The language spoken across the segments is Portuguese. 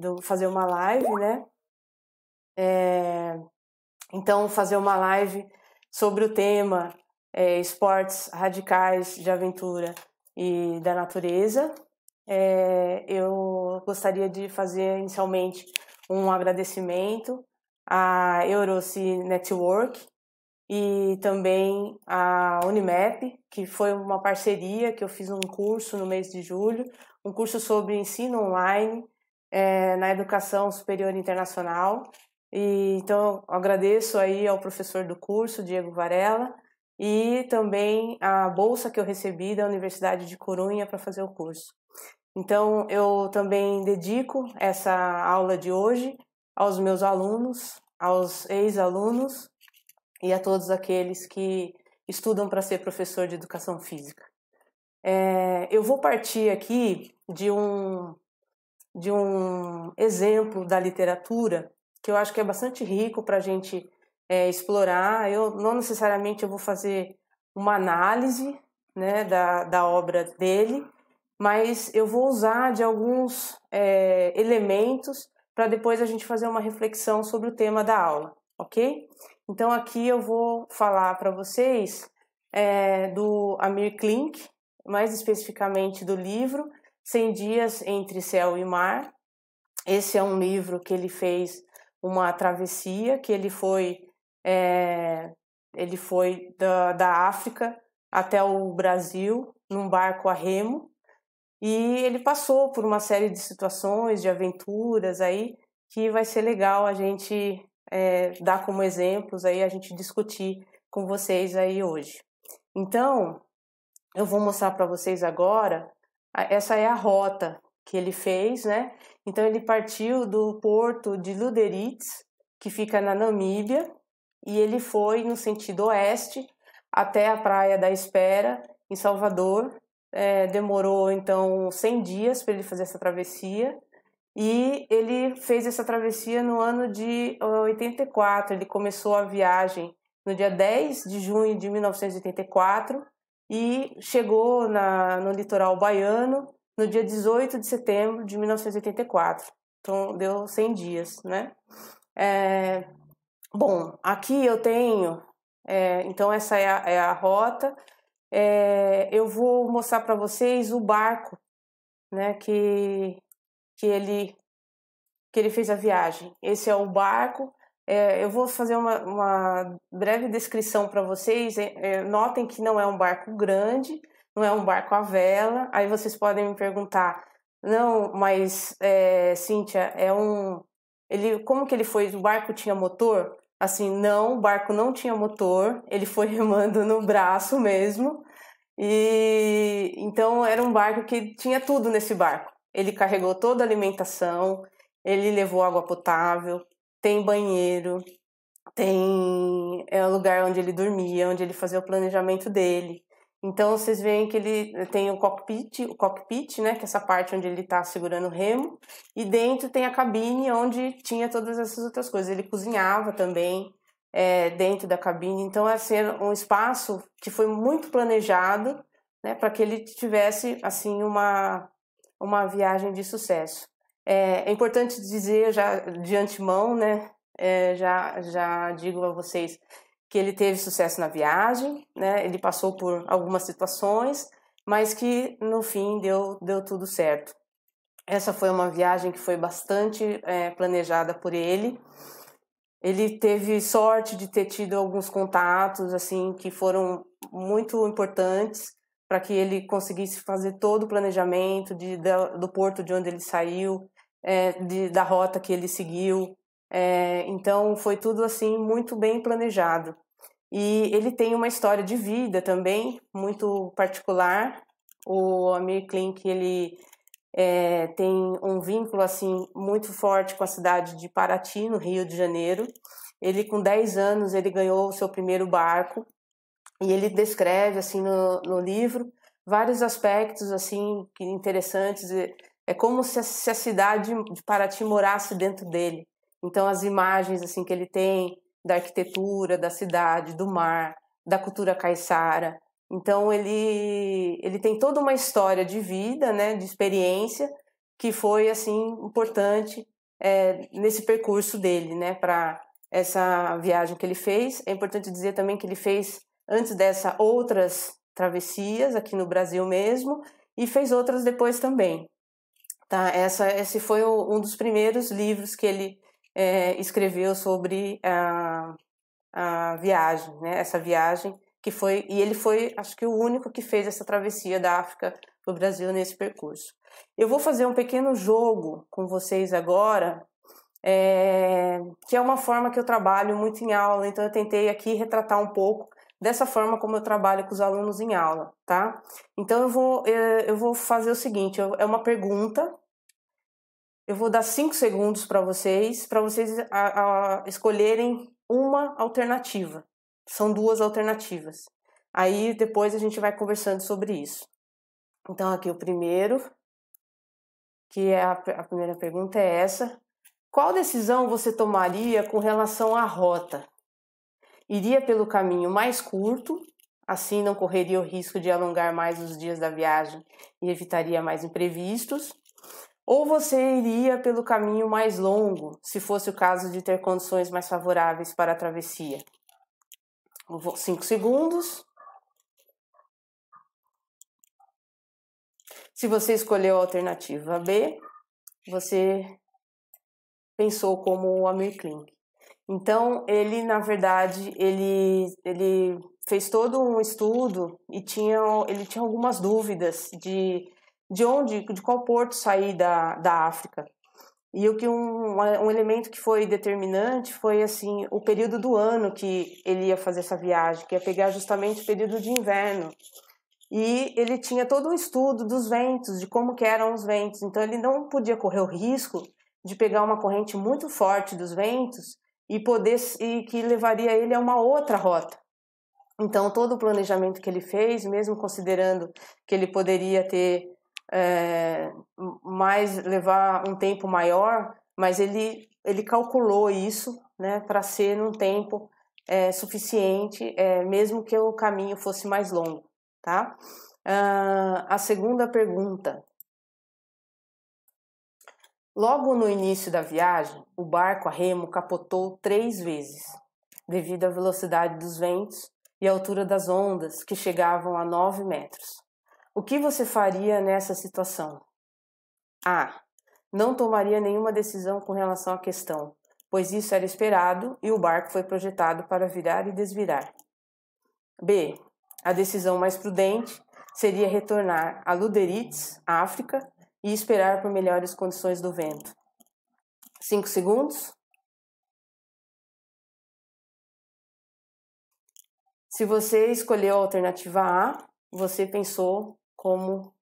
de fazer uma live, né? É, então, fazer uma live sobre o tema é, esportes radicais de aventura e da natureza. É, eu gostaria de fazer inicialmente um agradecimento à Euroci Network e também à Unimap, que foi uma parceria que eu fiz um curso no mês de julho, um curso sobre ensino online é, na educação superior internacional. E, então, agradeço aí ao professor do curso, Diego Varela, e também a bolsa que eu recebi da Universidade de Corunha para fazer o curso. Então, eu também dedico essa aula de hoje aos meus alunos, aos ex-alunos e a todos aqueles que estudam para ser professor de educação física. É, eu vou partir aqui de um, de um exemplo da literatura que eu acho que é bastante rico para a gente é, explorar. Eu não necessariamente eu vou fazer uma análise né, da, da obra dele, mas eu vou usar de alguns é, elementos para depois a gente fazer uma reflexão sobre o tema da aula, ok? Então aqui eu vou falar para vocês é, do Amir Klink, mais especificamente do livro 100 Dias Entre Céu e Mar. Esse é um livro que ele fez uma travessia, que ele foi, é, ele foi da, da África até o Brasil num barco a remo e ele passou por uma série de situações, de aventuras aí que vai ser legal a gente é, dar como exemplos aí, a gente discutir com vocês aí hoje. Então, eu vou mostrar para vocês agora, essa é a rota que ele fez, né? Então ele partiu do porto de Luderitz, que fica na Namíbia, e ele foi no sentido oeste até a Praia da Espera, em Salvador. É, demorou então 100 dias para ele fazer essa travessia. E ele fez essa travessia no ano de 84. Ele começou a viagem no dia 10 de junho de 1984 e chegou na, no litoral baiano no dia 18 de setembro de 1984. Então, deu 100 dias, né? É, bom, aqui eu tenho... É, então, essa é a, é a rota. É, eu vou mostrar para vocês o barco né, que, que ele que ele fez a viagem. Esse é o barco. É, eu vou fazer uma, uma breve descrição para vocês. É, notem que não é um barco grande, não é um barco à vela. Aí vocês podem me perguntar, não, mas é, Cíntia, é um. Ele, como que ele foi? O barco tinha motor? Assim, não, o barco não tinha motor. Ele foi remando no braço mesmo. E então era um barco que tinha tudo nesse barco. Ele carregou toda a alimentação, ele levou água potável, tem banheiro, tem é o lugar onde ele dormia, onde ele fazia o planejamento dele. Então vocês veem que ele tem o cockpit, o cockpit, né, que é essa parte onde ele está segurando o remo, e dentro tem a cabine onde tinha todas essas outras coisas. Ele cozinhava também é, dentro da cabine. Então assim, era um espaço que foi muito planejado, né, para que ele tivesse assim uma uma viagem de sucesso. É, é importante dizer já de antemão, né? É, já, já digo a vocês que ele teve sucesso na viagem, né? Ele passou por algumas situações, mas que no fim deu, deu tudo certo. Essa foi uma viagem que foi bastante é, planejada por ele. Ele teve sorte de ter tido alguns contatos assim que foram muito importantes para que ele conseguisse fazer todo o planejamento de, do porto de onde ele saiu, é, de, da rota que ele seguiu. É, então foi tudo assim muito bem planejado. E ele tem uma história de vida também muito particular. O Amir Klink ele é, tem um vínculo assim muito forte com a cidade de Paraty, no Rio de Janeiro. Ele com 10 anos ele ganhou o seu primeiro barco e ele descreve assim no, no livro vários aspectos assim interessantes é como se a, se a cidade de Paraty morasse dentro dele então as imagens assim que ele tem da arquitetura da cidade do mar da cultura caiçara então ele ele tem toda uma história de vida né de experiência que foi assim importante é, nesse percurso dele, né, para essa viagem que ele fez. É importante dizer também que ele fez antes dessa outras travessias aqui no Brasil mesmo e fez outras depois também. Tá? Essa, esse foi o, um dos primeiros livros que ele é, escreveu sobre a, a viagem, né? Essa viagem que foi e ele foi, acho que o único que fez essa travessia da África para o Brasil nesse percurso. Eu vou fazer um pequeno jogo com vocês agora, é, que é uma forma que eu trabalho muito em aula. Então eu tentei aqui retratar um pouco dessa forma como eu trabalho com os alunos em aula, tá? Então eu vou eu vou fazer o seguinte, é uma pergunta eu vou dar cinco segundos para vocês, para vocês a, a escolherem uma alternativa. São duas alternativas. Aí depois a gente vai conversando sobre isso. Então, aqui o primeiro, que é a, a primeira pergunta é essa. Qual decisão você tomaria com relação à rota? Iria pelo caminho mais curto, assim não correria o risco de alongar mais os dias da viagem e evitaria mais imprevistos? Ou você iria pelo caminho mais longo, se fosse o caso de ter condições mais favoráveis para a travessia? Cinco segundos. Se você escolheu a alternativa B, você pensou como o Amir Klink. Então, ele, na verdade, ele, ele fez todo um estudo e tinha, ele tinha algumas dúvidas de de onde, de qual porto sair da, da África. E o que um, um elemento que foi determinante foi assim o período do ano que ele ia fazer essa viagem, que ia pegar justamente o período de inverno. E ele tinha todo um estudo dos ventos, de como que eram os ventos. Então ele não podia correr o risco de pegar uma corrente muito forte dos ventos e poder e que levaria ele a uma outra rota. Então todo o planejamento que ele fez, mesmo considerando que ele poderia ter é, mais levar um tempo maior, mas ele ele calculou isso, né, para ser num tempo é, suficiente, é, mesmo que o caminho fosse mais longo, tá? Ah, a segunda pergunta. Logo no início da viagem, o barco a remo capotou três vezes, devido à velocidade dos ventos e à altura das ondas, que chegavam a 9 metros. O que você faria nessa situação? A. Não tomaria nenhuma decisão com relação à questão, pois isso era esperado e o barco foi projetado para virar e desvirar. B. A decisão mais prudente seria retornar a Luderitz, África, e esperar por melhores condições do vento. 5 segundos. Se você escolheu a alternativa A, você pensou como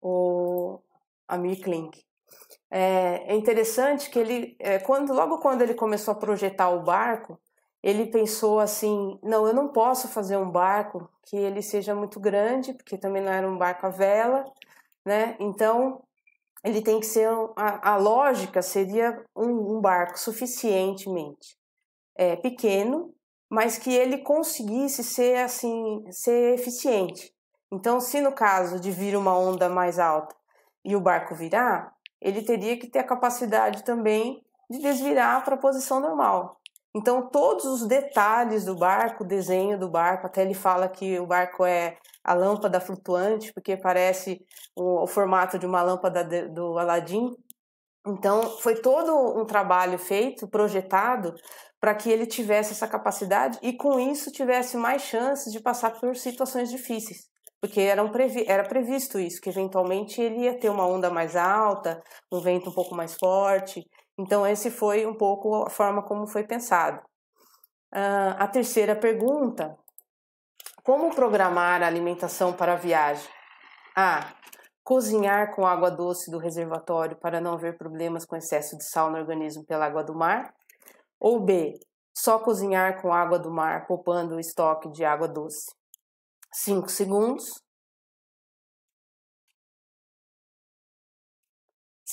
o Amir Klink. É, é interessante que ele, é, quando, logo quando ele começou a projetar o barco, ele pensou assim: não, eu não posso fazer um barco que ele seja muito grande, porque também não era um barco a vela, né? Então ele tem que ser a, a lógica seria um, um barco suficientemente é, pequeno, mas que ele conseguisse ser assim, ser eficiente. Então, se no caso de vir uma onda mais alta e o barco virar, ele teria que ter a capacidade também de desvirar para a posição normal. Então, todos os detalhes do barco, o desenho do barco, até ele fala que o barco é a lâmpada flutuante, porque parece o, o formato de uma lâmpada de, do Aladim. Então, foi todo um trabalho feito, projetado, para que ele tivesse essa capacidade e, com isso, tivesse mais chances de passar por situações difíceis porque era, previ era previsto isso, que eventualmente ele ia ter uma onda mais alta, um vento um pouco mais forte. Então, esse foi um pouco a forma como foi pensado. Uh, a terceira pergunta: como programar a alimentação para a viagem? A. Cozinhar com água doce do reservatório para não haver problemas com excesso de sal no organismo pela água do mar. Ou B. Só cozinhar com água do mar, poupando o estoque de água doce. 5 segundos.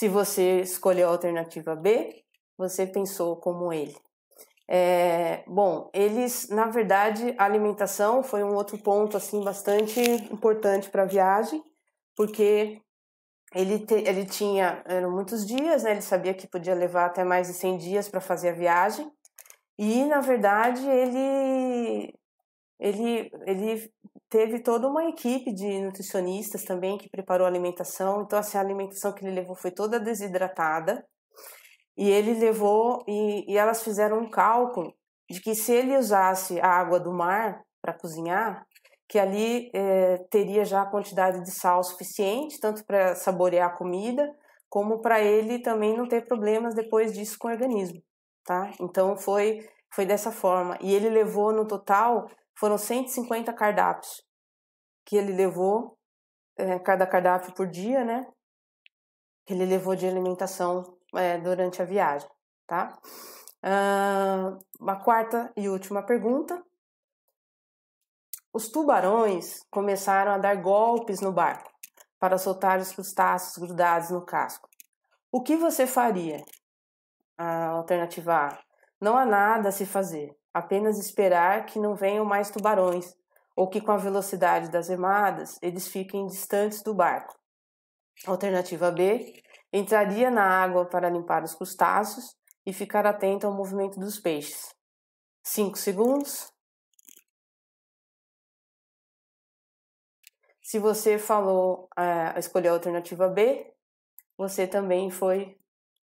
Se você escolheu a alternativa B, você pensou como ele. É, bom, eles, na verdade, a alimentação foi um outro ponto assim bastante importante para a viagem, porque ele, te, ele tinha eram muitos dias, né? Ele sabia que podia levar até mais de 100 dias para fazer a viagem. E na verdade ele ele ele teve toda uma equipe de nutricionistas também que preparou a alimentação. Então assim, a alimentação que ele levou foi toda desidratada. E ele levou e, e elas fizeram um cálculo de que se ele usasse a água do mar para cozinhar, que ali é, teria já a quantidade de sal suficiente, tanto para saborear a comida, como para ele também não ter problemas depois disso com o organismo, tá? Então foi foi dessa forma. E ele levou no total foram 150 cardápios que ele levou é, cada cardápio por dia, né? Que ele levou de alimentação é, durante a viagem, tá? Uh, uma quarta e última pergunta os tubarões começaram a dar golpes no barco para soltar os crustáceos grudados no casco. O que você faria? A alternativa A. Não há nada a se fazer, apenas esperar que não venham mais tubarões ou que com a velocidade das remadas eles fiquem distantes do barco. Alternativa B. Entraria na água para limpar os crustáceos e ficar atento ao movimento dos peixes. 5 segundos. Se você falou, uh, escolheu a alternativa B, você também foi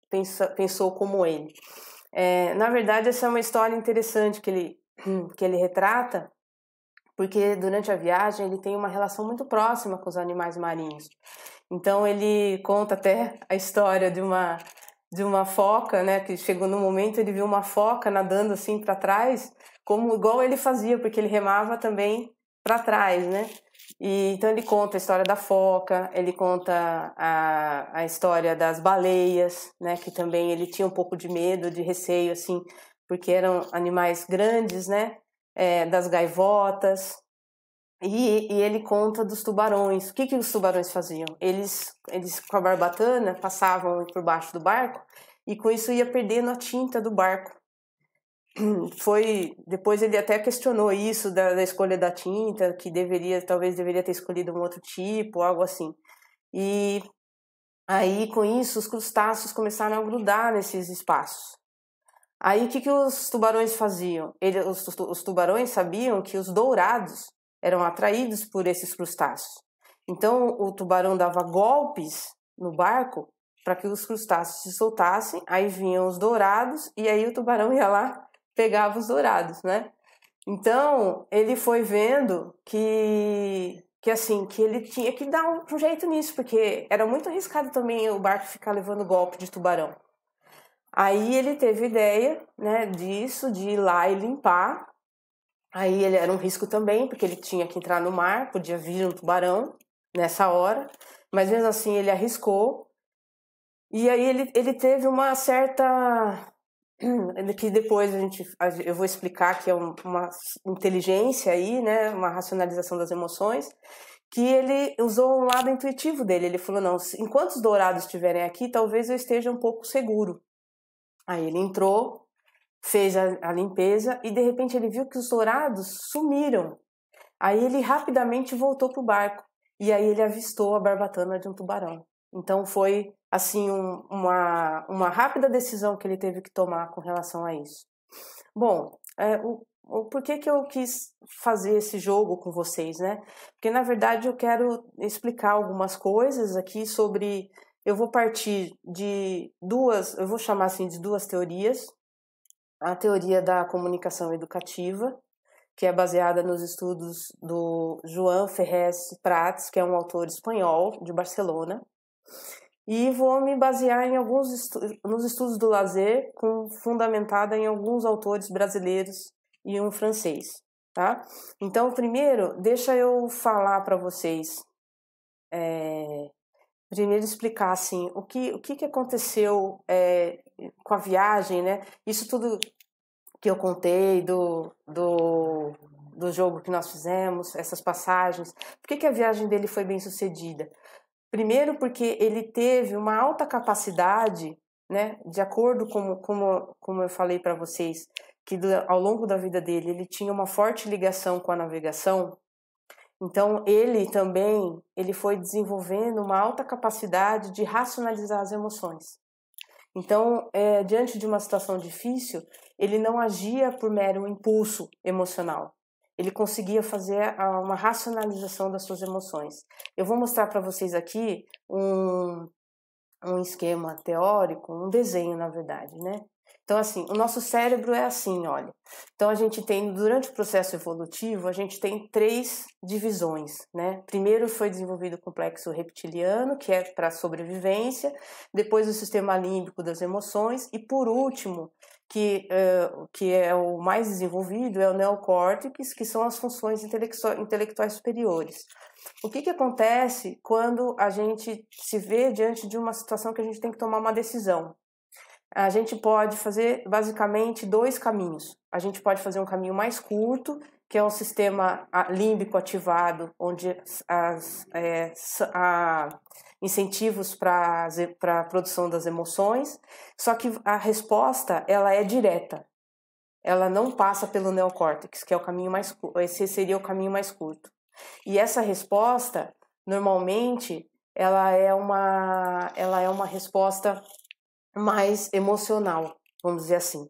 pensou, pensou como ele. É, na verdade, essa é uma história interessante que ele, que ele retrata, porque durante a viagem ele tem uma relação muito próxima com os animais marinhos. Então ele conta até a história de uma de uma foca, né, que chegou no momento ele viu uma foca nadando assim para trás, como igual ele fazia, porque ele remava também para trás, né? E, então ele conta a história da foca, ele conta a, a história das baleias, né, que também ele tinha um pouco de medo, de receio, assim, porque eram animais grandes, né, é, das gaivotas, e, e, ele conta dos tubarões. O que, que os tubarões faziam? Eles, eles, com a barbatana, passavam por baixo do barco e com isso ia perdendo a tinta do barco foi depois ele até questionou isso da, da, escolha da tinta que deveria talvez deveria ter escolhido um outro tipo algo assim. E aí com isso os crustáceos começaram a grudar nesses espaços. Aí o que, que os tubarões faziam? Ele, os, os tubarões sabiam que os dourados eram atraídos por esses crustáceos. Então o tubarão dava golpes no barco para que os crustáceos se soltassem, aí vinham os dourados e aí o tubarão ia lá pegava os dourados, né? Então, ele foi vendo que que assim, que ele tinha que dar um, jeito nisso, porque era muito arriscado também o barco ficar levando golpe de tubarão. Aí ele teve ideia, né, disso, de ir lá e limpar. Aí ele era um risco também, porque ele tinha que entrar no mar, podia vir um tubarão nessa hora, mas mesmo assim ele arriscou. E aí ele, ele teve uma certa que depois a gente eu vou explicar que é uma inteligência aí, né, uma racionalização das emoções, que ele usou um lado intuitivo dele. Ele falou: "Não, enquanto os dourados estiverem aqui, talvez eu esteja um pouco seguro". Aí ele entrou, fez a, a limpeza e de repente ele viu que os dourados sumiram. Aí ele rapidamente voltou para o barco e aí ele avistou a barbatana de um tubarão. Então foi assim um, uma, uma rápida decisão que ele teve que tomar com relação a isso. Bom, é, o, o, por que, que eu quis fazer esse jogo com vocês, né? Porque na verdade eu quero explicar algumas coisas aqui sobre. Eu vou partir de duas, eu vou chamar assim de duas teorias. A teoria da comunicação educativa, que é baseada nos estudos do João Ferrez Prats, que é um autor espanhol de Barcelona, e vou me basear em alguns estu nos estudos do lazer, com, fundamentada em alguns autores brasileiros e um francês, tá? Então, primeiro, deixa eu falar para vocês, é, primeiro explicar assim o que o que, que aconteceu é, com a viagem, né? Isso tudo que eu contei do, do, do jogo que nós fizemos, essas passagens, por que, que a viagem dele foi bem sucedida? Primeiro, porque ele teve uma alta capacidade, né, de acordo com como, como eu falei para vocês, que do, ao longo da vida dele ele tinha uma forte ligação com a navegação. Então ele também ele foi desenvolvendo uma alta capacidade de racionalizar as emoções. Então, é, diante de uma situação difícil, ele não agia por mero impulso emocional. Ele conseguia fazer uma racionalização das suas emoções. Eu vou mostrar para vocês aqui um, um esquema teórico, um desenho, na verdade, né? Então, assim, o nosso cérebro é assim, olha. Então, a gente tem, durante o processo evolutivo, a gente tem três divisões, né? Primeiro foi desenvolvido o complexo reptiliano, que é para sobrevivência, depois o sistema límbico das emoções, e por último, que, uh, que é o mais desenvolvido, é o neocórtex, que são as funções intelectuais superiores. O que, que acontece quando a gente se vê diante de uma situação que a gente tem que tomar uma decisão? a gente pode fazer basicamente dois caminhos. A gente pode fazer um caminho mais curto, que é um sistema límbico ativado, onde as, é, há incentivos para a produção das emoções, só que a resposta ela é direta. Ela não passa pelo neocórtex, que é o caminho mais esse seria o caminho mais curto. E essa resposta, normalmente, ela é uma ela é uma resposta mais emocional, vamos dizer assim.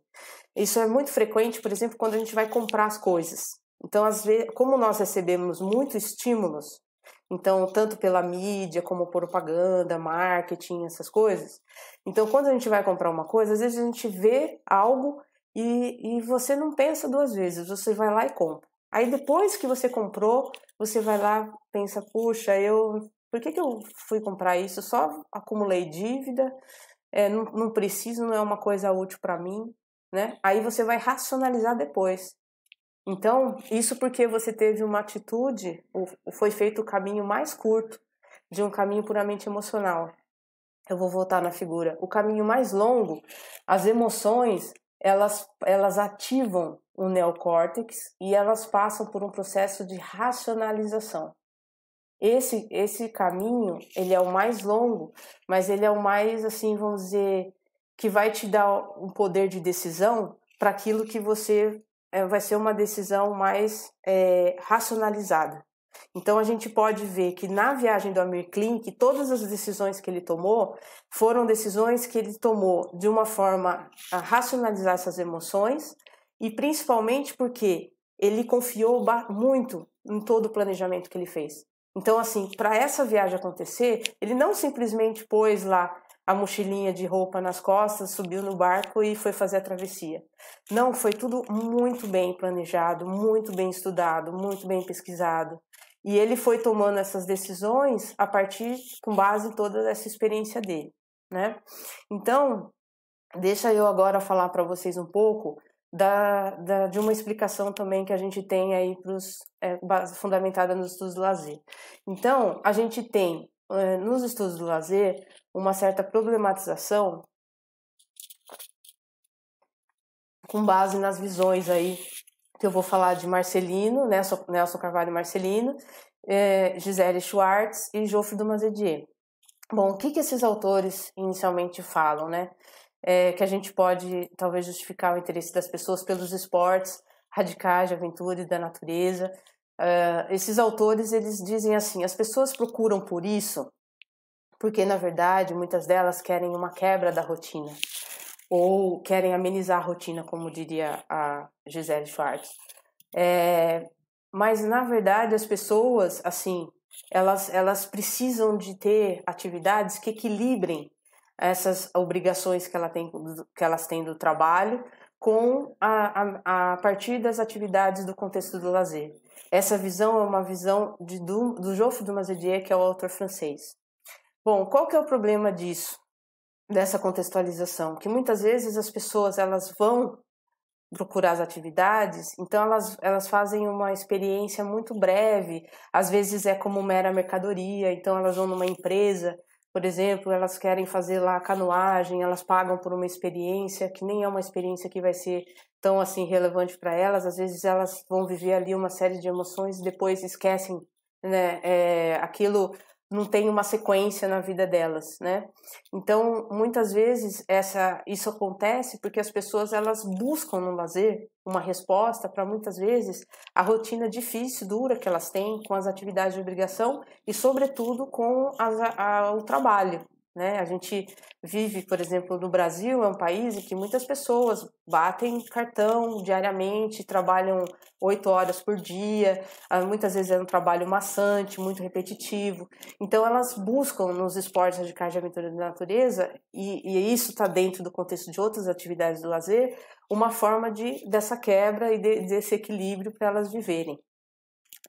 Isso é muito frequente, por exemplo, quando a gente vai comprar as coisas. Então, às vezes, como nós recebemos muitos estímulos, então tanto pela mídia como propaganda, marketing, essas coisas. Então, quando a gente vai comprar uma coisa, às vezes a gente vê algo e, e você não pensa duas vezes, você vai lá e compra. Aí depois que você comprou, você vai lá pensa, puxa, eu por que, que eu fui comprar isso? Só acumulei dívida, é, não, não preciso, não é uma coisa útil para mim, né? Aí você vai racionalizar depois. Então, isso porque você teve uma atitude, foi feito o caminho mais curto de um caminho puramente emocional. Eu vou voltar na figura. O caminho mais longo, as emoções, elas, elas ativam o neocórtex e elas passam por um processo de racionalização. Esse esse caminho, ele é o mais longo, mas ele é o mais assim, vamos dizer, que vai te dar um poder de decisão para aquilo que você vai ser uma decisão mais é, racionalizada. Então a gente pode ver que na viagem do Amir Klink, todas as decisões que ele tomou foram decisões que ele tomou de uma forma a racionalizar essas emoções e principalmente porque ele confiou muito em todo o planejamento que ele fez. Então, assim, para essa viagem acontecer, ele não simplesmente pôs lá a mochilinha de roupa nas costas, subiu no barco e foi fazer a travessia. Não, foi tudo muito bem planejado, muito bem estudado, muito bem pesquisado. E ele foi tomando essas decisões a partir, com base em toda essa experiência dele, né? Então, deixa eu agora falar para vocês um pouco da, da, de uma explicação também que a gente tem aí pros, é, fundamentada nos estudos do lazer. Então, a gente tem é, nos estudos do lazer uma certa problematização com base nas visões aí que eu vou falar de Marcelino, Nelson, Carvalho Marcelino, é, Gisele Schwartz e Geoffrey Dumazedier. Bom, o que, que esses autores inicialmente falam, né? é, que a gente pode talvez justificar o interesse das pessoas pelos esportes radicais de aventura e da natureza. Uh, esses autores eles dizem assim: as pessoas procuram por isso porque na verdade muitas delas querem uma quebra da rotina ou querem amenizar a rotina, como diria a Gisele Schwartz. É, mas na verdade as pessoas assim elas elas precisam de ter atividades que equilibrem essas obrigações que, ela tem, que elas têm do trabalho com a, a, a partir das atividades do contexto do lazer. Essa visão é uma visão de, do, do Geoffroy de Mazedier, que é o autor francês. Bom, qual que é o problema disso, dessa contextualização? Que muitas vezes as pessoas elas vão procurar as atividades, então elas, elas fazem uma experiência muito breve, às vezes é como mera mercadoria, então elas vão numa empresa por exemplo, elas querem fazer lá canoagem, elas pagam por uma experiência que nem é uma experiência que vai ser tão assim relevante para elas. Às vezes elas vão viver ali uma série de emoções e depois esquecem, né? É, aquilo não tem uma sequência na vida delas, né? Então, muitas vezes essa isso acontece porque as pessoas elas buscam no lazer uma resposta para muitas vezes a rotina difícil, dura que elas têm com as atividades de obrigação e sobretudo com as, a, o trabalho, né? A gente vive, por exemplo, no Brasil, é um país em que muitas pessoas batem cartão diariamente, trabalham oito horas por dia, ah, muitas vezes é um trabalho maçante, muito repetitivo. Então, elas buscam nos esportes radicais de aventura da natureza, e, e isso está dentro do contexto de outras atividades do lazer, uma forma de, dessa quebra e de, desse equilíbrio para elas viverem.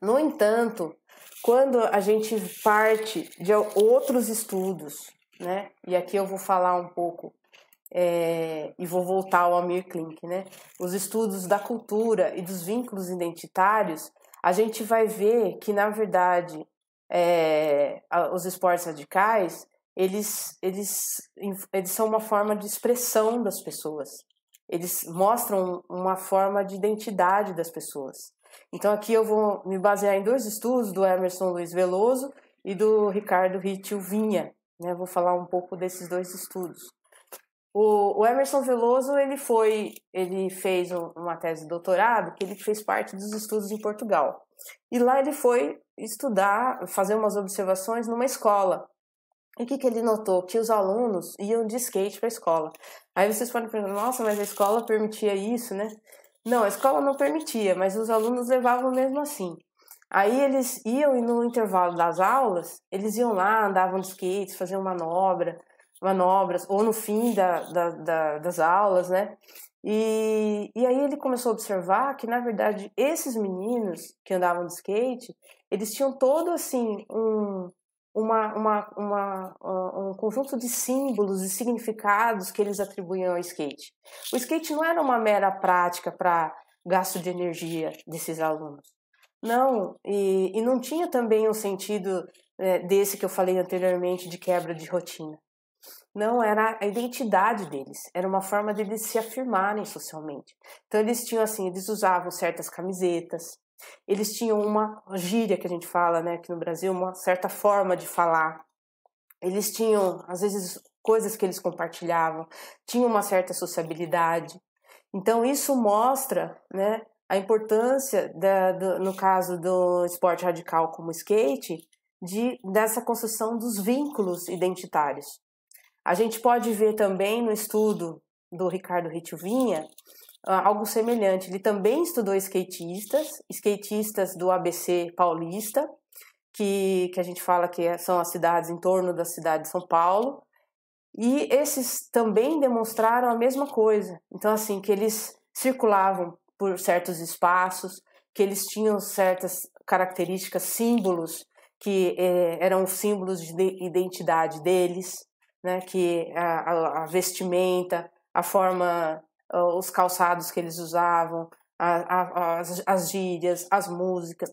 No entanto, quando a gente parte de outros estudos né? E aqui eu vou falar um pouco é, e vou voltar ao Amir Klink, né? Os estudos da cultura e dos vínculos identitários, a gente vai ver que na verdade é, os esportes radicais eles, eles, eles são uma forma de expressão das pessoas. Eles mostram uma forma de identidade das pessoas. Então aqui eu vou me basear em dois estudos do Emerson Luiz Veloso e do Ricardo Ritchie Vinha, né? Vou falar um pouco desses dois estudos. O, o, Emerson Veloso ele foi, ele fez uma tese de doutorado que ele fez parte dos estudos em Portugal. E lá ele foi estudar, fazer umas observações numa escola. E o que, que ele notou? Que os alunos iam de skate para a escola. Aí vocês podem perguntar, nossa, mas a escola permitia isso, né? Não, a escola não permitia, mas os alunos levavam mesmo assim. Aí eles iam e no intervalo das aulas, eles iam lá, andavam de skate, faziam manobra, manobras, ou no fim da, da, da, das aulas, né? E, e aí ele começou a observar que, na verdade, esses meninos que andavam de skate, eles tinham todo, assim, um, uma, uma, uma, um conjunto de símbolos e significados que eles atribuíam ao skate. O skate não era uma mera prática para gasto de energia desses alunos. Não, e, e não tinha também um sentido é, desse que eu falei anteriormente de quebra de rotina. Não, era a identidade deles, era uma forma deles se afirmarem socialmente. Então eles tinham assim, eles usavam certas camisetas, eles tinham uma gíria que a gente fala, né, aqui no Brasil, uma certa forma de falar. Eles tinham, às vezes, coisas que eles compartilhavam, tinham uma certa sociabilidade. Então isso mostra, né, a importância, da, do, no caso do esporte radical como skate, de, dessa construção dos vínculos identitários. A gente pode ver também no estudo do Ricardo Ritchovinha algo semelhante. Ele também estudou skatistas, skatistas do ABC paulista, que, que a gente fala que é, são as cidades em torno da cidade de São Paulo, e esses também demonstraram a mesma coisa. Então, assim, que eles circulavam por certos espaços, que eles tinham certas características, símbolos que eh, eram símbolos de identidade deles, né? Que a, a vestimenta, a forma, os calçados que eles usavam, a, a, as, as gírias, as músicas,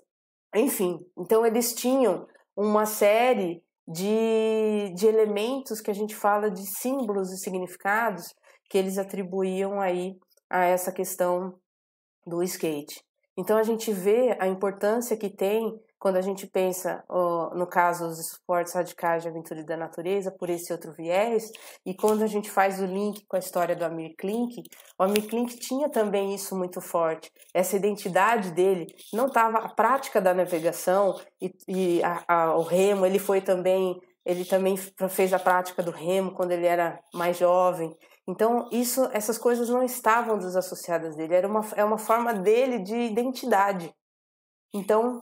enfim. Então eles tinham uma série de, de elementos que a gente fala de símbolos e significados que eles atribuíam aí a essa questão do skate. Então a gente vê a importância que tem quando a gente pensa, no caso, os esportes radicais de aventura da natureza, por esse outro viés, e quando a gente faz o link com a história do Amir Klink, o Amir Klink tinha também isso muito forte. Essa identidade dele não estava a prática da navegação e, e a, a, o remo, ele foi também, ele também fez a prática do remo quando ele era mais jovem. Então, isso, essas coisas não estavam desassociadas dele, era uma, é uma forma dele de identidade. Então,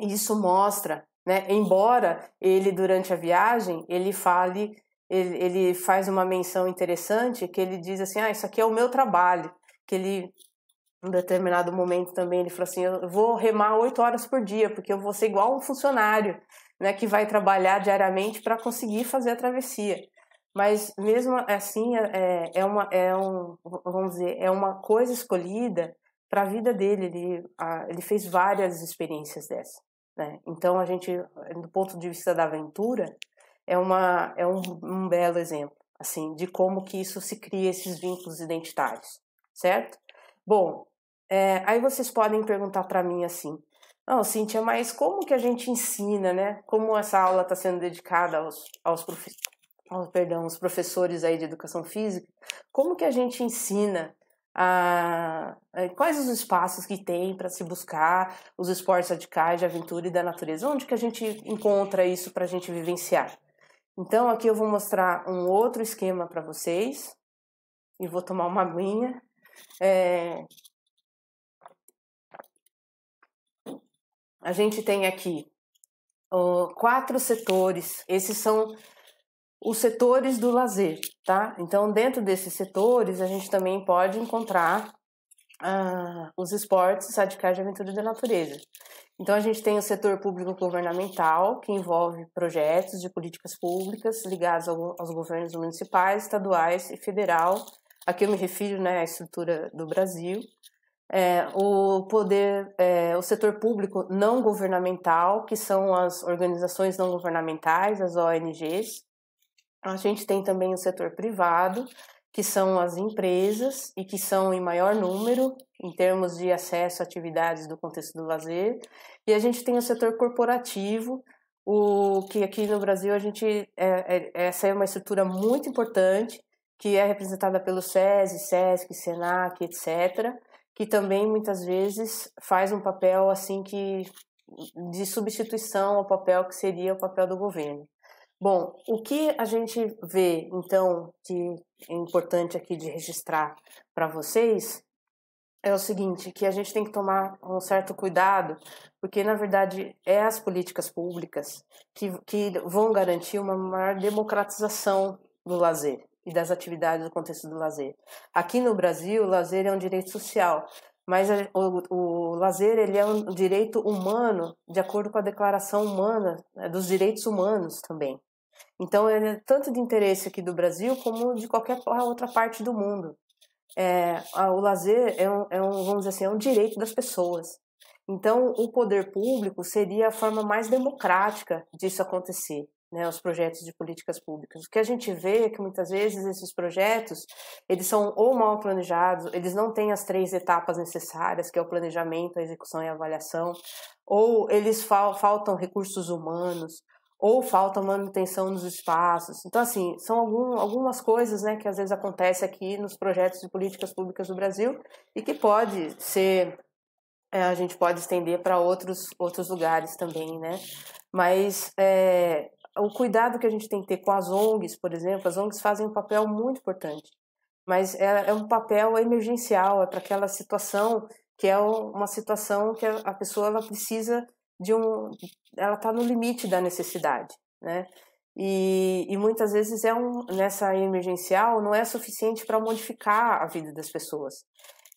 isso mostra, né, embora ele, durante a viagem, ele fale, ele, ele faz uma menção interessante, que ele diz assim, ah, isso aqui é o meu trabalho, que ele, em determinado momento também, ele falou assim, eu vou remar oito horas por dia, porque eu vou ser igual um funcionário, né, que vai trabalhar diariamente para conseguir fazer a travessia. Mas mesmo assim é, é uma é um vamos dizer é uma coisa escolhida para a vida dele. Ele a, ele fez várias experiências dessa. Né? Então a gente do ponto de vista da aventura é uma é um, um belo exemplo assim de como que isso se cria esses vínculos identitários, certo? Bom, é, aí vocês podem perguntar para mim assim, Não, Cíntia, mas como que a gente ensina, né? Como essa aula está sendo dedicada aos, aos, profe aos, perdão, aos professores aí de educação física, como que a gente ensina a, quais os espaços que tem para se buscar os esportes radicais de aventura e da natureza? Onde que a gente encontra isso para a gente vivenciar? Então, aqui eu vou mostrar um outro esquema para vocês e vou tomar uma aguinha. É, a gente tem aqui uh, quatro setores. Esses são os setores do lazer, tá? Então, dentro desses setores, a gente também pode encontrar uh, os esportes radicais de aventura da natureza. Então, a gente tem o setor público governamental, que envolve projetos de políticas públicas ligados ao, aos governos municipais, estaduais e federal. Aqui eu me refiro né, à estrutura do Brasil é, o poder, é, o setor público não governamental, que são as organizações não governamentais, as ONGs. A gente tem também o setor privado, que são as empresas e que são em maior número em termos de acesso a atividades do contexto do lazer. E a gente tem o setor corporativo, o que aqui no Brasil a gente é, é, essa é uma estrutura muito importante que é representada pelo SESI, SESC, SENAC, etc que também muitas vezes faz um papel assim que de substituição ao papel que seria o papel do governo. Bom, o que a gente vê então que é importante aqui de registrar para vocês é o seguinte, que a gente tem que tomar um certo cuidado, porque na verdade é as políticas públicas que, que vão garantir uma maior democratização do lazer e das atividades do contexto do lazer. Aqui no Brasil, o lazer é um direito social, mas o, o lazer ele é um direito humano de acordo com a Declaração Humana né, dos Direitos Humanos também. Então, ele é tanto de interesse aqui do Brasil como de qualquer outra parte do mundo. É, o lazer é um, é um, vamos dizer assim, é um direito das pessoas. Então, o poder público seria a forma mais democrática disso acontecer né, os projetos de políticas públicas. O que a gente vê é que muitas vezes esses projetos, eles são ou mal planejados, eles não têm as três etapas necessárias, que é o planejamento, a execução e a avaliação, ou eles fal faltam recursos humanos, ou falta manutenção nos espaços. Então, assim, são algum, algumas coisas né, que às vezes acontecem aqui nos projetos de políticas públicas do Brasil e que pode ser, é, a gente pode estender para outros, outros lugares também, né? Mas é, o cuidado que a gente tem que ter com as ONGs, por exemplo, as ONGs fazem um papel muito importante, mas é, é um papel emergencial, é para aquela situação que é uma situação que a pessoa ela precisa de um, ela está no limite da necessidade, né? E, e, muitas vezes é um nessa emergencial não é suficiente para modificar a vida das pessoas.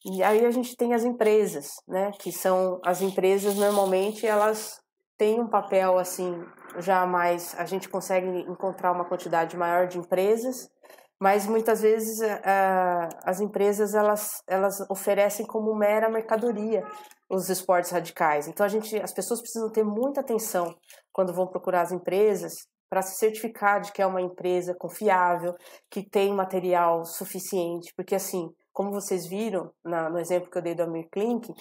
E aí a gente tem as empresas, né? Que são as empresas normalmente elas têm um papel assim já mais a gente consegue encontrar uma quantidade maior de empresas, mas muitas vezes uh, as empresas elas, elas oferecem como mera mercadoria os esportes radicais. Então a gente, as pessoas precisam ter muita atenção quando vão procurar as empresas para se certificar de que é uma empresa confiável, que tem material suficiente, porque assim, como vocês viram na, no exemplo que eu dei do Amir Klink,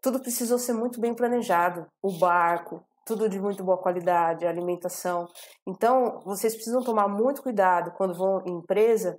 tudo precisou ser muito bem planejado. O barco, tudo de muito boa qualidade, alimentação. Então, vocês precisam tomar muito cuidado quando vão em empresa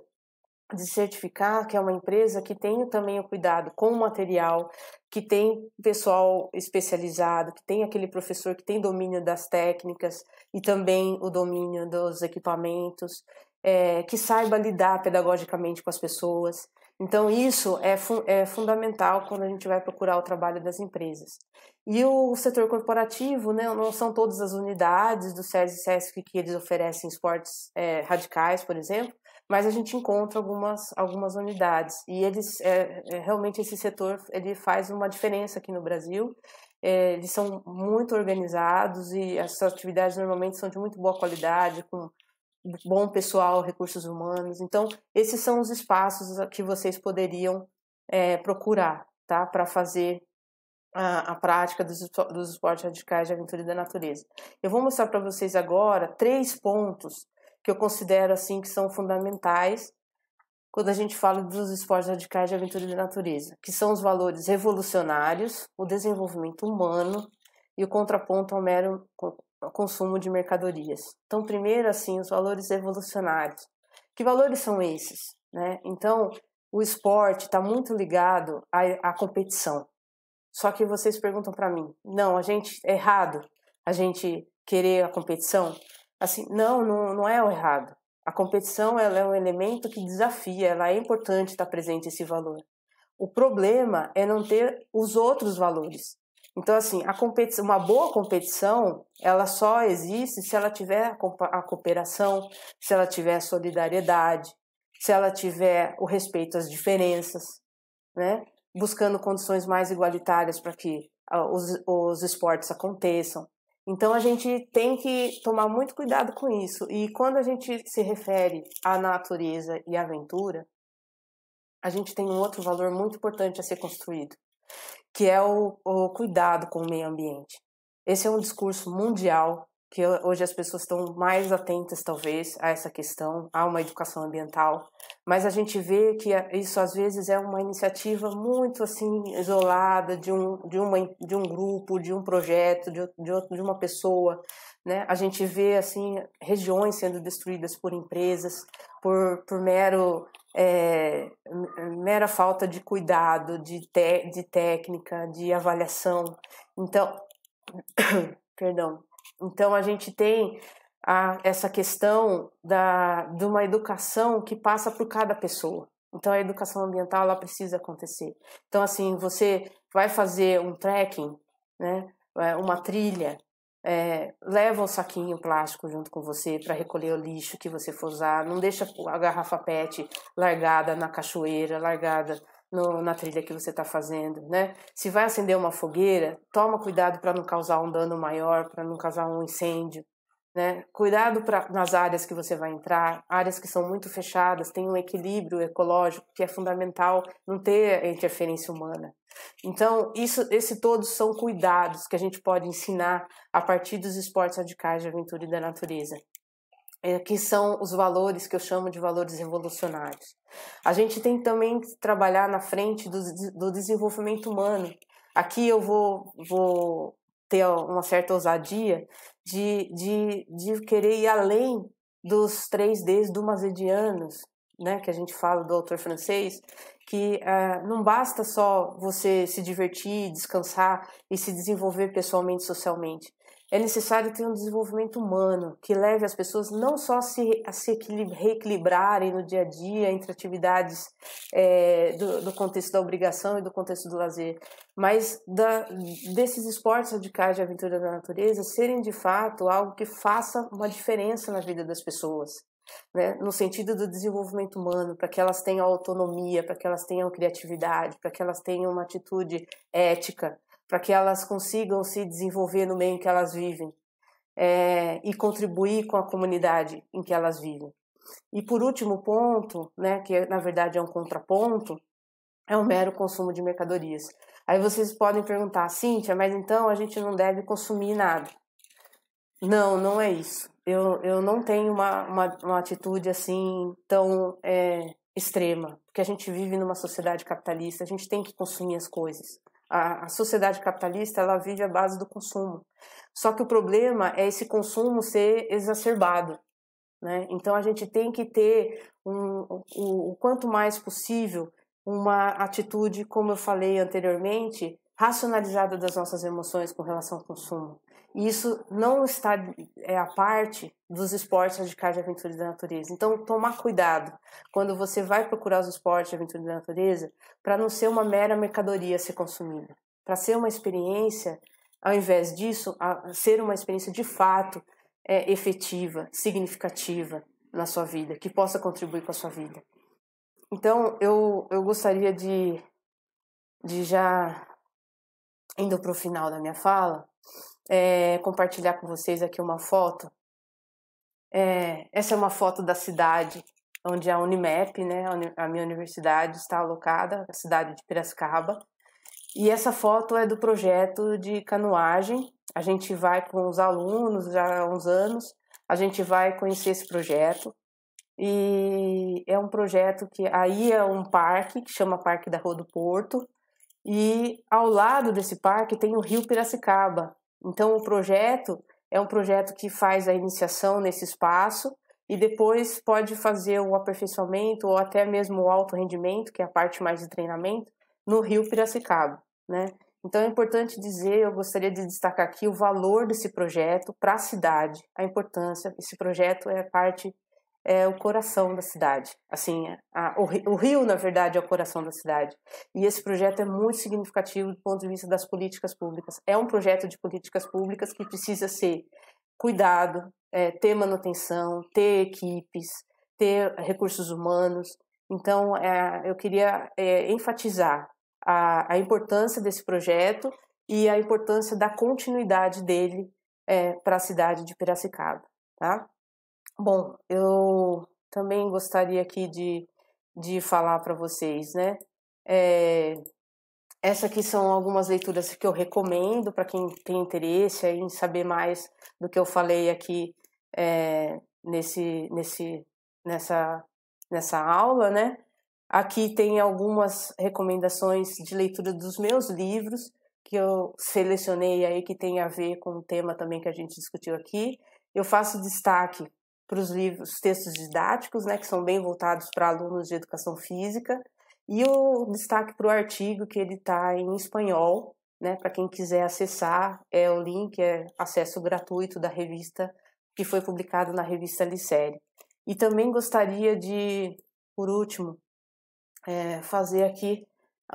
de certificar que é uma empresa que tem também o cuidado com o material, que tem pessoal especializado, que tem aquele professor que tem domínio das técnicas e também o domínio dos equipamentos, é, que saiba lidar pedagogicamente com as pessoas. Então, isso é, fu é fundamental quando a gente vai procurar o trabalho das empresas. E o setor corporativo, né, não são todas as unidades do SESI e SESC que eles oferecem esportes é, radicais, por exemplo, mas a gente encontra algumas, algumas unidades. E eles, é, é, realmente, esse setor ele faz uma diferença aqui no Brasil. É, eles são muito organizados e as atividades normalmente são de muito boa qualidade, com bom pessoal, recursos humanos. Então, esses são os espaços que vocês poderiam é, procurar, tá? Para fazer a, a, prática dos, dos esportes radicais de aventura e da natureza. Eu vou mostrar para vocês agora três pontos que eu considero assim que são fundamentais quando a gente fala dos esportes radicais de aventura e da natureza, que são os valores revolucionários, o desenvolvimento humano e o contraponto ao mero consumo de mercadorias. Então, primeiro, assim, os valores evolucionários. Que valores são esses? Né? Então, o esporte está muito ligado à, à, competição. Só que vocês perguntam para mim, não, a gente é errado a gente querer a competição? Assim, não, não, não é o errado. A competição ela é um elemento que desafia, ela é importante estar presente esse valor. O problema é não ter os outros valores. Então, assim, a competição, uma boa competição, ela só existe se ela tiver a cooperação, se ela tiver a solidariedade, se ela tiver o respeito às diferenças, né? buscando condições mais igualitárias para que os, os esportes aconteçam. Então a gente tem que tomar muito cuidado com isso. E quando a gente se refere à natureza e à aventura, a gente tem um outro valor muito importante a ser construído, que é o, o cuidado com o meio ambiente. Esse é um discurso mundial que hoje as pessoas estão mais atentas, talvez, a essa questão, a uma educação ambiental, mas a gente vê que isso às vezes é uma iniciativa muito assim isolada de um, de uma, de um grupo, de um projeto, de, de, de uma pessoa, né? A gente vê assim regiões sendo destruídas por empresas, por, por mero é, mera falta de cuidado, de, te, de técnica, de avaliação. Então, perdão, então a gente tem a, essa questão da, de uma educação que passa por cada pessoa. Então a educação ambiental ela precisa acontecer. Então assim você vai fazer um trekking, né, é, uma trilha, é, leva o saquinho plástico junto com você para recolher o lixo que você for usar. Não deixa a garrafa PET largada na cachoeira, largada no, na trilha que você está fazendo, né? Se vai acender uma fogueira, toma cuidado para não causar um dano maior, para não causar um incêndio, né? Cuidado pra, nas áreas que você vai entrar, áreas que são muito fechadas, tem um equilíbrio ecológico que é fundamental não ter interferência humana. Então, isso, esse todos são cuidados que a gente pode ensinar a partir dos esportes radicais de aventura e da natureza é, que são os valores que eu chamo de valores revolucionários. A gente tem também que trabalhar na frente do, do desenvolvimento humano. Aqui eu vou, vou ter uma certa ousadia de, de, de querer ir além dos três Ds do Mazedianos, né, que a gente fala do autor francês, que uh, não basta só você se divertir, descansar e se desenvolver pessoalmente, socialmente é necessário ter um desenvolvimento humano que leve as pessoas não só a se, a se reequilibrarem no dia a dia entre atividades é, do, do, contexto da obrigação e do contexto do lazer, mas da, desses esportes radicais de aventura da natureza serem de fato algo que faça uma diferença na vida das pessoas. Né, no sentido do desenvolvimento humano, para que elas tenham autonomia, para que elas tenham criatividade, para que elas tenham uma atitude ética, para que elas consigam se desenvolver no meio em que elas vivem é, e contribuir com a comunidade em que elas vivem. E por último ponto, né, que na verdade é um contraponto, é o mero consumo de mercadorias. Aí vocês podem perguntar, Cíntia, mas então a gente não deve consumir nada. Não, não é isso. Eu, eu não tenho uma, uma, uma atitude assim tão é, extrema, porque a gente vive numa sociedade capitalista, a gente tem que consumir as coisas. A, a sociedade capitalista ela vive à base do consumo. Só que o problema é esse consumo ser exacerbado. Né? Então a gente tem que ter um, o, o quanto mais possível uma atitude, como eu falei anteriormente, racionalizada das nossas emoções com relação ao consumo. E isso não está é a parte dos esportes radicais de aventura da natureza. Então, tomar cuidado quando você vai procurar os esportes de aventura da natureza para não ser uma mera mercadoria a ser consumida, para ser uma experiência, ao invés disso, ser uma experiência de fato é, efetiva, significativa na sua vida, que possa contribuir com a sua vida. Então, eu, eu gostaria de, de já, indo para o final da minha fala, é, compartilhar com vocês aqui uma foto. É, essa é uma foto da cidade onde a Unimap, né, a minha universidade, está alocada, a cidade de Piracicaba. E essa foto é do projeto de canoagem. A gente vai com os alunos já há uns anos, a gente vai conhecer esse projeto. E é um projeto que aí é um parque que chama Parque da Rua do Porto. E ao lado desse parque tem o Rio Piracicaba, Então, o projeto é um projeto que faz a iniciação nesse espaço e depois pode fazer o aperfeiçoamento ou até mesmo o alto rendimento, que é a parte mais de treinamento, no Rio Piracicaba, né? Então é importante dizer, eu gostaria de destacar aqui o valor desse projeto para a cidade, a importância. Esse projeto é parte é o coração da cidade. Assim, a, o, o, Rio, na verdade, é o coração da cidade. E esse projeto é muito significativo do ponto de vista das políticas públicas. É um projeto de políticas públicas que precisa ser cuidado, é, ter manutenção, ter equipes, ter recursos humanos. Então, é, eu queria é, enfatizar a, a, importância desse projeto e a importância da continuidade dele é, para a cidade de Piracicaba. Tá? Bom, eu também gostaria aqui de, de falar para vocês, né? É, essa aqui são algumas leituras que eu recomendo para quem tem interesse em saber mais do que eu falei aqui é, nesse, nesse, nessa, nessa aula, né? Aqui tem algumas recomendações de leitura dos meus livros que eu selecionei aí que tem a ver com o tema também que a gente discutiu aqui. Eu faço destaque para os livros, textos didáticos, né, que são bem voltados para alunos de educação física, e o destaque para o artigo que ele está em espanhol, né, para quem quiser acessar, é o link, é acesso gratuito da revista que foi publicado na revista Licere. E também gostaria de, por último, é, fazer aqui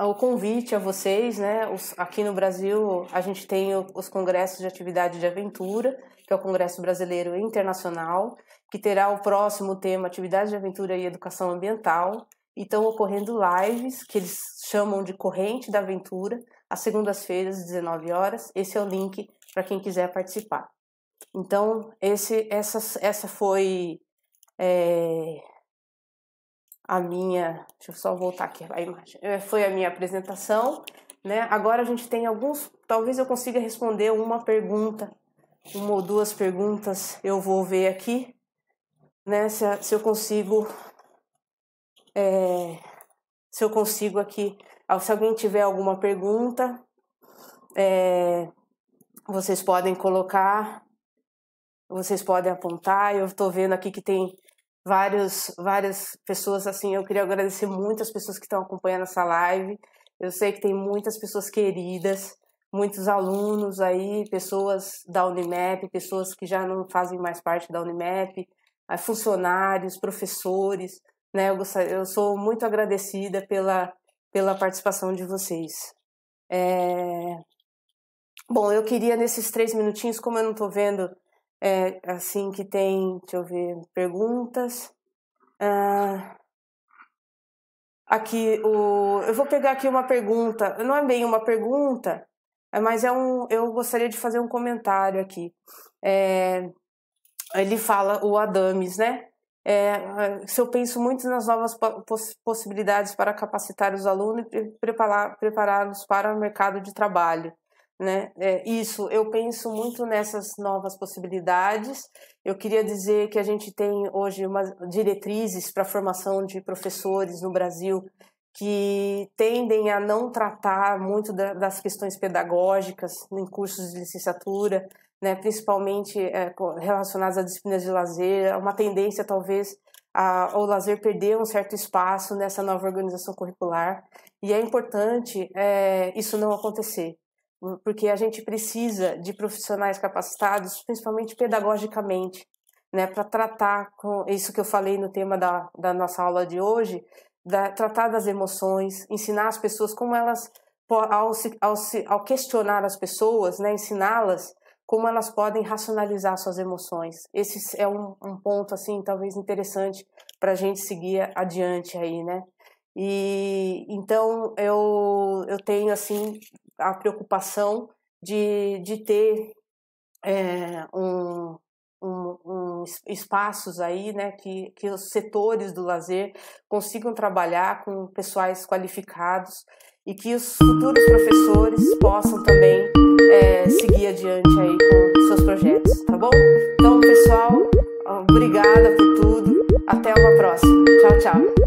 o convite a vocês, né? Os, aqui no Brasil a gente tem os congressos de atividade de aventura, que é o Congresso Brasileiro Internacional, que terá o próximo tema Atividade de Aventura e Educação Ambiental. E estão ocorrendo lives que eles chamam de Corrente da Aventura, às segundas-feiras, às 19 horas. Esse é o link para quem quiser participar. Então, esse, essa, essa foi é, a minha. Deixa eu só voltar aqui a imagem. É, foi a minha apresentação. Né? Agora a gente tem alguns. Talvez eu consiga responder uma pergunta, uma ou duas perguntas. Eu vou ver aqui, né? Se, se eu consigo. É, se eu consigo aqui. Se alguém tiver alguma pergunta, é, vocês podem colocar, vocês podem apontar. Eu estou vendo aqui que tem vários, várias pessoas assim. Eu queria agradecer muitas pessoas que estão acompanhando essa live. Eu sei que tem muitas pessoas queridas, muitos alunos aí, pessoas da Unimap, pessoas que já não fazem mais parte da Unimap, funcionários, professores. Né? Eu, gostaria, eu sou muito agradecida pela, pela participação de vocês. É... Bom, eu queria nesses três minutinhos, como eu não estou vendo é, assim que tem, deixa eu ver, perguntas. Ah, aqui, o, eu vou pegar aqui uma pergunta, não é bem uma pergunta, é, mas é um, eu gostaria de fazer um comentário aqui. É, ele fala, o Adames, né? É, se eu penso muito nas novas possibilidades para capacitar os alunos e prepará-los para o mercado de trabalho né? É, isso, eu penso muito nessas novas possibilidades. Eu queria dizer que a gente tem hoje umas diretrizes para a formação de professores no Brasil que tendem a não tratar muito da, das questões pedagógicas em cursos de licenciatura, né, principalmente é, relacionadas a disciplinas de lazer, uma tendência talvez ao lazer perder um certo espaço nessa nova organização curricular, e é importante é, isso não acontecer porque a gente precisa de profissionais capacitados, principalmente pedagogicamente, né, para tratar com isso que eu falei no tema da, da nossa aula de hoje, da, tratar das emoções, ensinar as pessoas como elas, ao, ao, ao questionar as pessoas, né, ensiná-las como elas podem racionalizar suas emoções. Esse é um, um ponto, assim, talvez interessante para a gente seguir adiante aí, né? E então eu, eu tenho assim a preocupação de, de ter é, um, um, um, espaços aí, né, que, que os setores do lazer consigam trabalhar com pessoais qualificados e que os futuros professores possam também é, seguir adiante aí com seus projetos, tá bom? Então, pessoal, obrigada por tudo. Até uma próxima. Tchau, tchau.